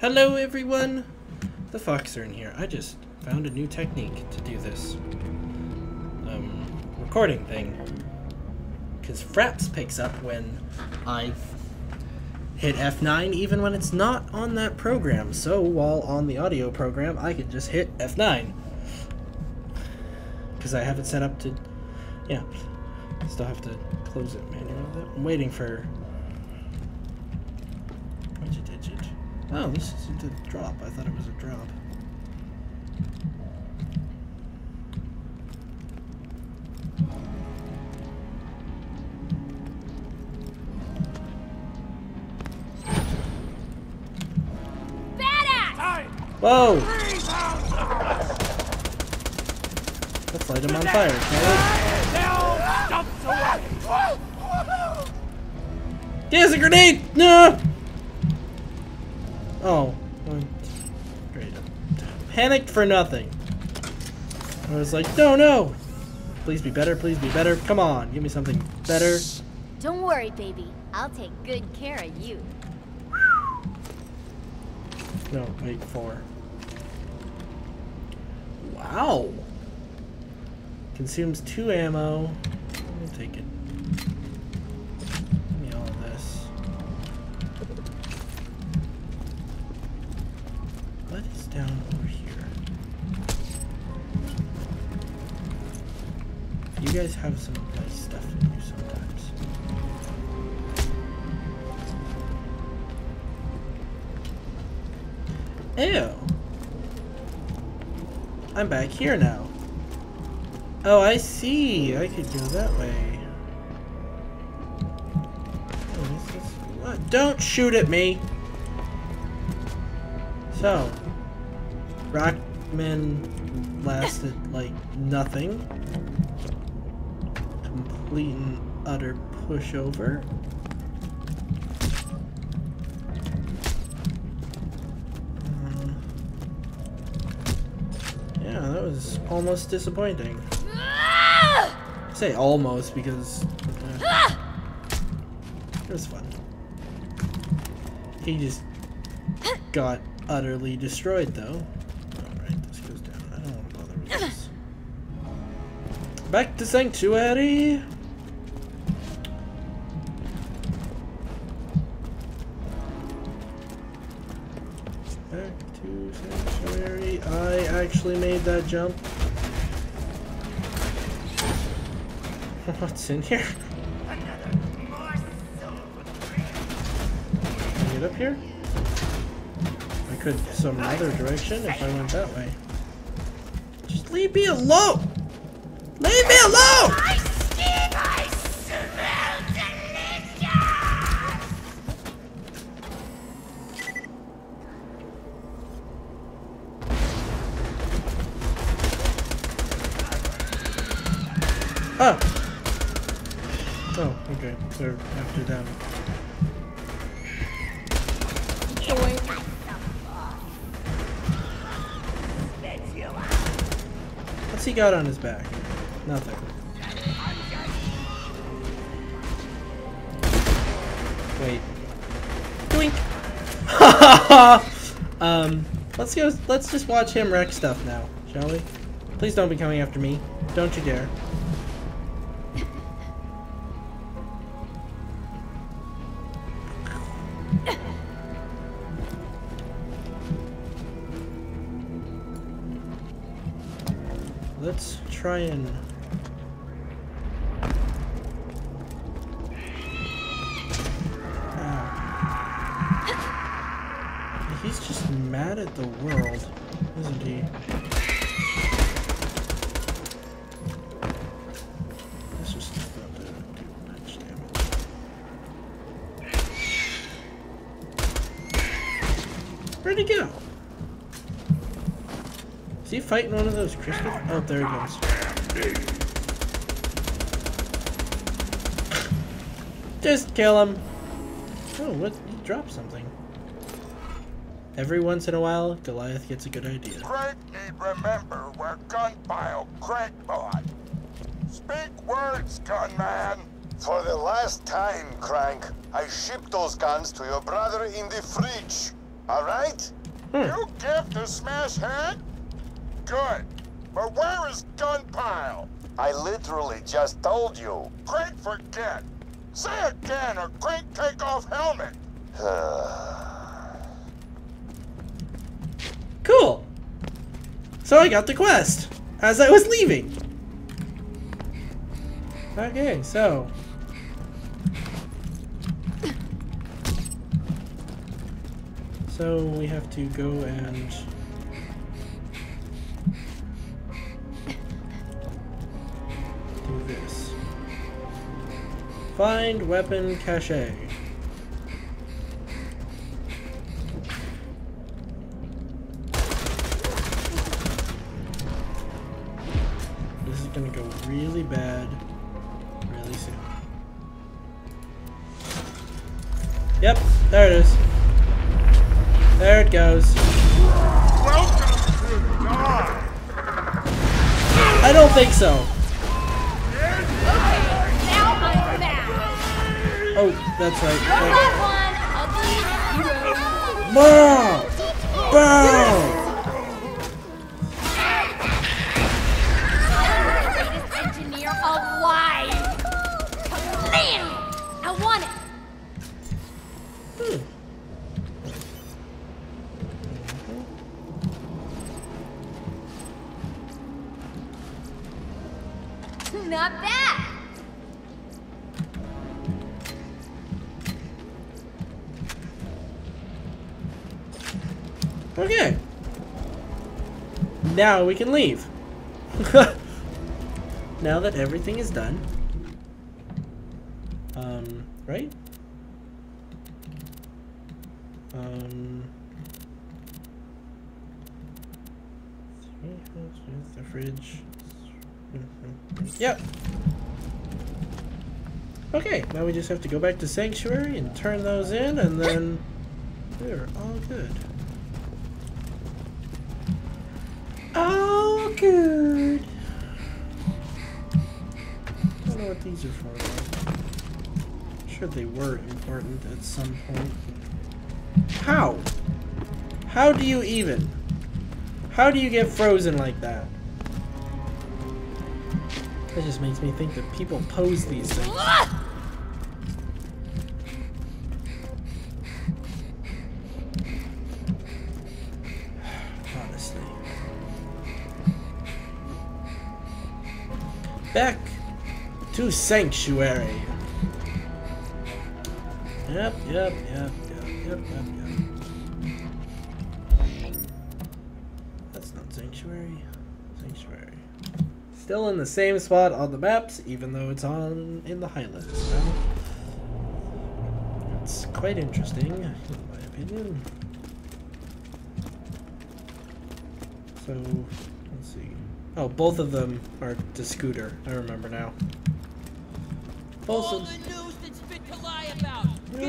Hello everyone! The Foxern here. I just found a new technique to do this um, recording thing. Because Fraps picks up when I hit F9 even when it's not on that program. So while on the audio program, I can just hit F9. Because I have it set up to, yeah. Still have to close it manually. I'm waiting for Oh, this isn't a drop. I thought it was a drop. Badass! Whoa! Let's light him on fire, shall we? There's a grenade! No! Oh. Great. Panicked for nothing. I was like, no, no! Please be better, please be better. Come on, give me something better. Don't worry, baby. I'll take good care of you. No, wait, four. Wow. Consumes two ammo. Take it. Guys have some nice stuff in you sometimes. Ew. I'm back here now. Oh, I see. I could go that way. Oh? Don't shoot at me. So, Rakkman lasted like nothing. Complete and utter pushover. Um, yeah, that was almost disappointing. I say almost because uh, it was fun. He just got utterly destroyed, though. Back to Sanctuary! Actually made that jump. What's in here? Can get up here? I could some other direction if I went that way. Just leave me alone! Leave me alone! Ah! Oh, okay. They're after them. What's he got on his back? Nothing. Wait. Doink! um, let's go. Let's just watch him wreck stuff now, shall we? Please don't be coming after me. Don't you dare. Try and. Ah. Ow. He's just mad at the world, isn't he? Where'd he go? Is he fighting one of those crystal? Oh, there he goes. Just kill him. Oh, what? He dropped something. Every once in a while, Goliath gets a good idea. Crank need remember where gunpile crank bought. Speak words, gunman. For the last time, Crank, I shipped those guns to your brother in the fridge. All right? Hmm. You give the smash head? Good. But where is Gunpile? I literally just told you. Crank forget. Say again or Crank take off helmet. Cool. So I got the quest as I was leaving. Okay, so. So we have to go and. This. Find weapon cache. This is gonna go really bad really soon. Yep, there it is. There it goes. Welcome to die. I don't think so. That's right. That one ugly hero. Bow! Bow! Now we can leave. now that everything is done. Um, right? Um. The fridge. Yep. Okay, now we just have to go back to Sanctuary and turn those in, and then we're all good. All good. I don't know what these are for. I'm sure they were important at some point. How? How do you even? How do you get frozen like that? That just makes me think that people pose these things. To Sanctuary. Yep, yep, yep, yep, yep, yep, yep. That's not Sanctuary. Sanctuary. Still in the same spot on the maps, even though it's on in the Highlands now. It's quite interesting, in my opinion. So, let's see. Oh, both of them are to Scooter. I remember now. Yeah,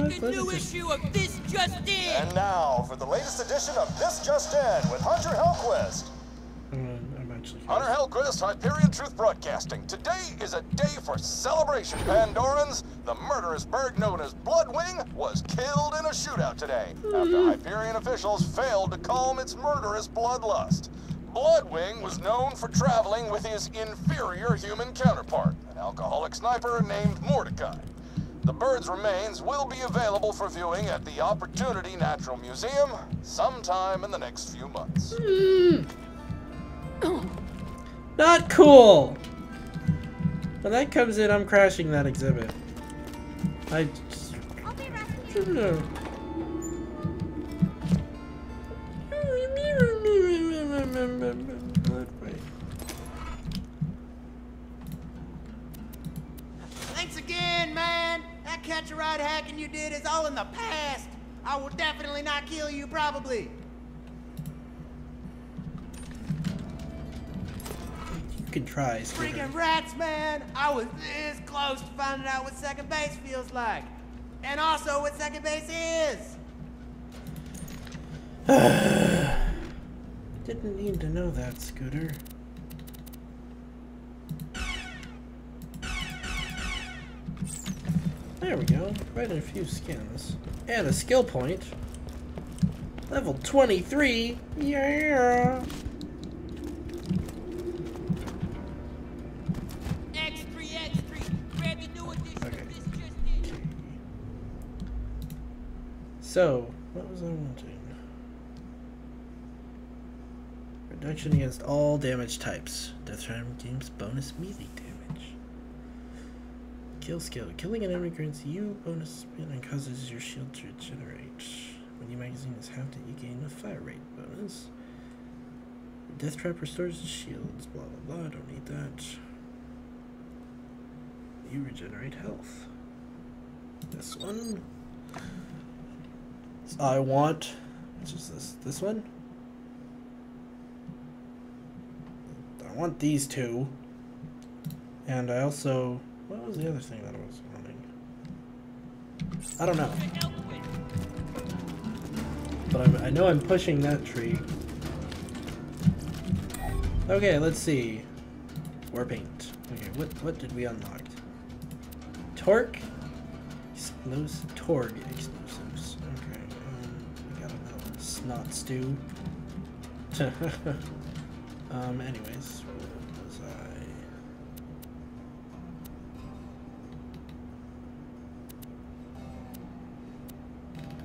Get the but new it's just- issue of This Just In. And now for the latest edition of This Just In with Hunter Hellquist. Uh, I'm actually. Hunter Hellquist, Hyperion Truth Broadcasting. Today is a day for celebration, Pandorans. The murderous bird known as Bloodwing was killed in a shootout today after Hyperion officials failed to calm its murderous bloodlust. Bloodwing was known for traveling with his inferior human counterpart, an alcoholic sniper named Mordecai. The bird's remains will be available for viewing at the Opportunity Natural Museum sometime in the next few months. Hmm. Not cool! When that comes in, I'm crashing that exhibit. I just. I'll be right I don't know. Thanks again, man. That catch a ride hacking you did is all in the past. I will definitely not kill you, probably. You can try, Scooter. Freaking rats, man. I was this close to finding out what second base feels like. And also what second base is. Didn't need to know that, Scooter. There we go. Quite a few skins. And a skill point. Level 23? Yeah! X3, X3. Grab the new edition Okay. of this just in. So, what was I wanting? Reduction against all damage types. Death Trap gains bonus melee damage. Kill skill. Killing an enemy grants you bonus spin and causes your shield to regenerate. When your magazine is halved, you gain a fire rate bonus. Death Trap restores the shields. Blah blah blah. Don't need that. You regenerate health. This one. I want. Which is this? This one? Want these two. And I also. What was the other thing that I was wanting? I don't know. But I'm, I know I'm pushing that tree. Okay, let's see. War paint. Okay, what what did we unlock? Torgue. Explosive Torgue explosives. Okay, um, we got another snot stew. um, anyways,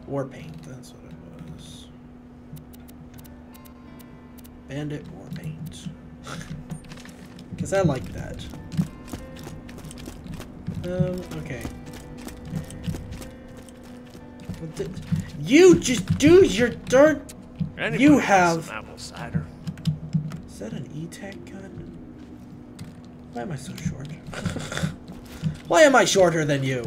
War paint, that's what it was. Bandit war paint. Because I like that. Um, okay. You just do your dirt. Anybody You have- apple cider. Is that an E-Tech gun? Why am I so short? Why am I shorter than you?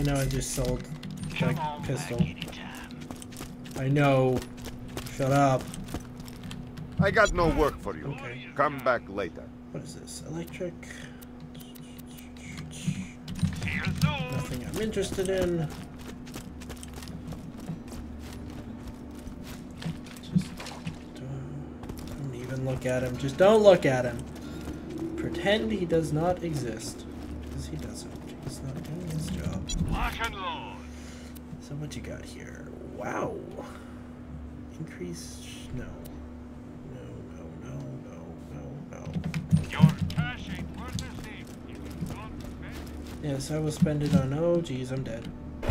I know I just sold Come that on pistol. I know. Shut up. I got no work for you. Okay. Come back later. What is this? Electric? See you soon. Nothing I'm interested in. Just don't, don't even look at him. Just don't look at him. Pretend he does not exist. He doesn't. He's not doing his job. Lock and load. So what you got here? Wow. Increase no. No, no, no, no, no, no. Your cash ain't worth a thing you don't spend it. Yes, I will spend it on oh geez, I'm dead.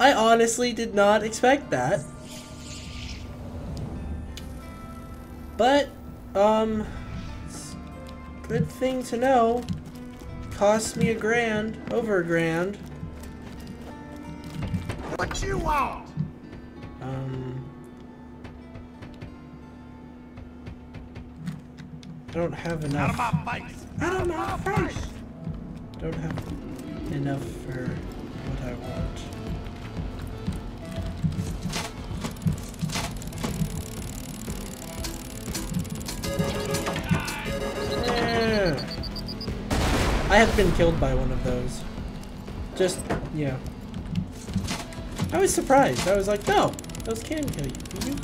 I honestly did not expect that. But, um, good thing to know. Cost me a grand, over a grand. What you want? Um, I don't have enough. Out of my face. Out of my face. Don't have enough for what I want. I have been killed by one of those. Just, yeah. I was surprised. I was like, no, those can kill you. You-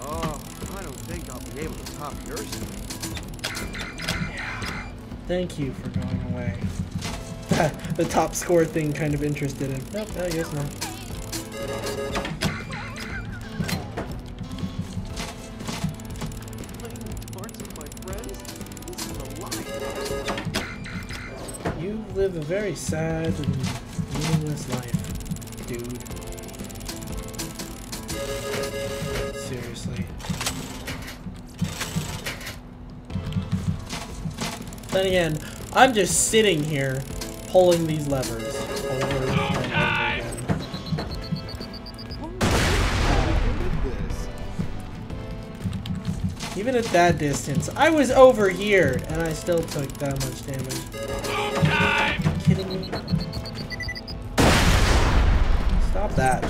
Oh, I don't think I'll be able to top your. Thank you for going away. the top score thing kind of interested him. Nope, I guess not. Very sad and meaningless life, dude. Seriously. Then again, I'm just sitting here pulling these levers over and over again. Even at that distance, I was over here and I still took that much damage. Stop that.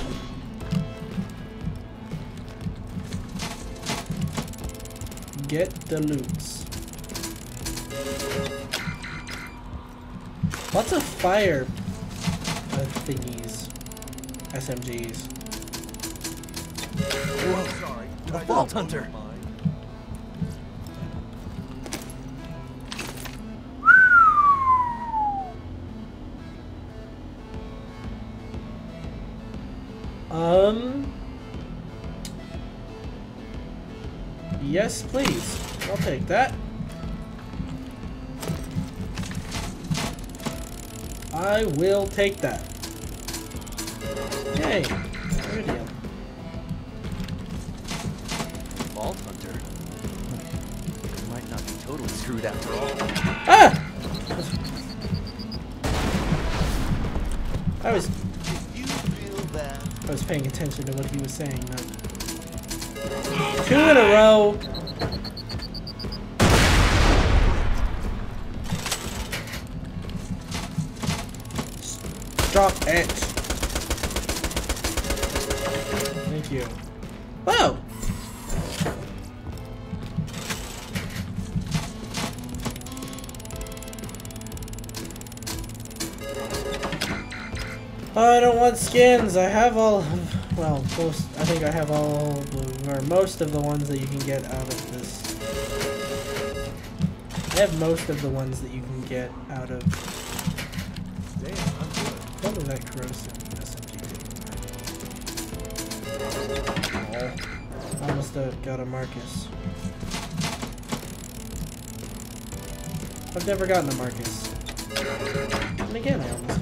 Get the loots. Lots of fire uh, thingies, SMGs. Sorry. A Vault Hunter. Um. Yes, please. I'll take that. I will take that. Yay. Iridium. Vault Hunter. Might not be totally screwed after all. Ah! I was You feel that? I was paying attention to what he was saying. Two in a row. Stop it. Thank you. Whoa! I don't want skins. I have all. Well, most. I think I have all, the, or most of the ones that you can get out of this. I have most of the ones that you can get out of. Damn. What was that corrosive SMG? Oh, almost uh, got a Marcus. I've never gotten a Marcus. And again, I almost.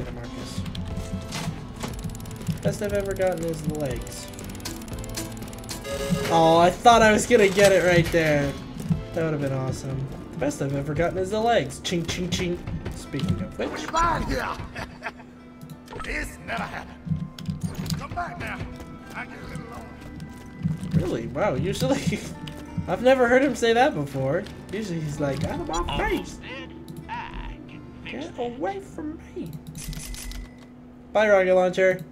Best I've ever gotten is the legs. Oh, I thought I was gonna get it right there. That would have been awesome. The best I've ever gotten is the legs. Ching, ching, ching. Speaking of which, this never happened. Come back now. I get a little lonely. really, wow. Usually, I've never heard him say that before. Usually, he's like, out of my oh, face. Almost dead. I can fix Get away from me. Bye, rocket launcher.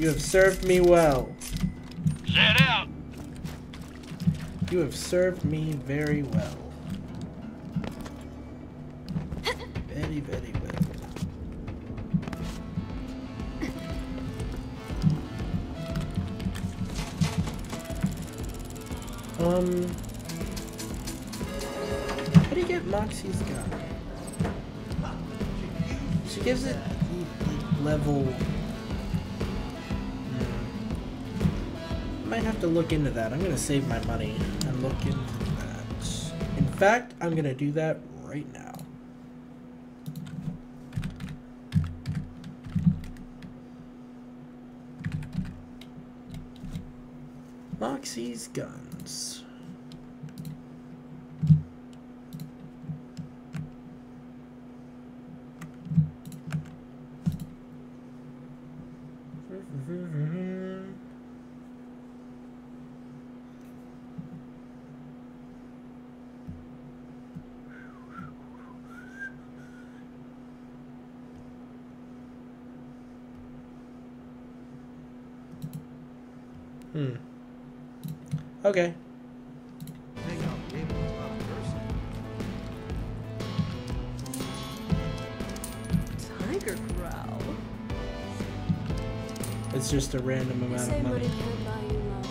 You have served me well. Set out. You have served me very well. Very, very well. Um, how do you get Moxxi's gun? She gives it level. I might have to look into that. I'm gonna save my money and look into that. In fact, I'm gonna do that right now. Moxxi's guns. Hmm. Okay. Hang out with David was not a person. Tiger Growl. It's just a random amount of money money. can't buy you love.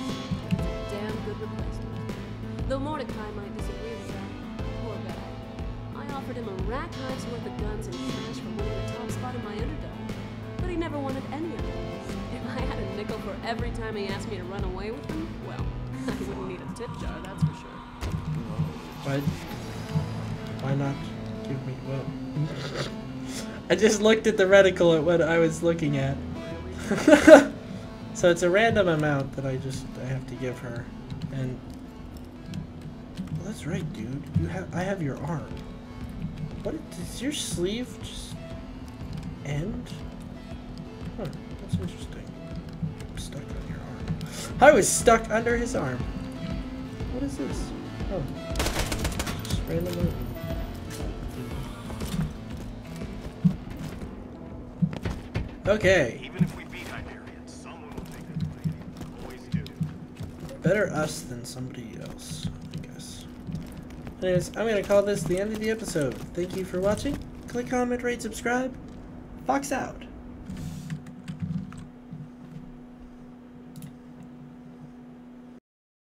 That's a damn good replacement. Though Mordecai might disagree with that. Poor guy. I offered him a Rakk Hive's worth of guns and cash for winning the top spot in my Underdome. But he never wanted any of it. If I had a nickel for every time he asked me to run away with him, well, I wouldn't need a tip jar, that's for sure. Why? Why not give me? Well, I just looked at the reticle at what I was looking at. so it's a random amount that I just I have to give her, and well, that's right, dude. You have I have your arm. What does your sleeve just end? Huh, that's interesting. I was stuck under his arm. What is this? Oh. Just randomly. Okay. Even if we beat Hyperion, someone will take away. Always do. Better us than somebody else, I guess. Anyways, I'm gonna call this the end of the episode. Thank you for watching. Click, comment, rate, subscribe. Fox out.